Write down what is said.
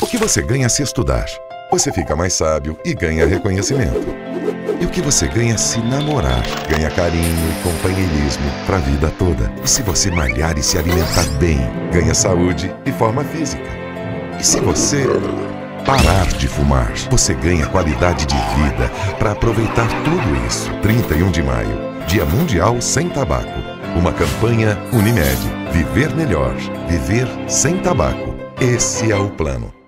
O que você ganha se estudar? Você fica mais sábio e ganha reconhecimento. E o que você ganha se namorar? Ganha carinho e companheirismo para a vida toda. E se você malhar e se alimentar bem, ganha saúde e forma física. E se você parar de fumar, você ganha qualidade de vida para aproveitar tudo isso. 31 de maio, Dia Mundial Sem Tabaco. Uma campanha Unimed. Viver melhor. Viver sem tabaco. Esse é o plano.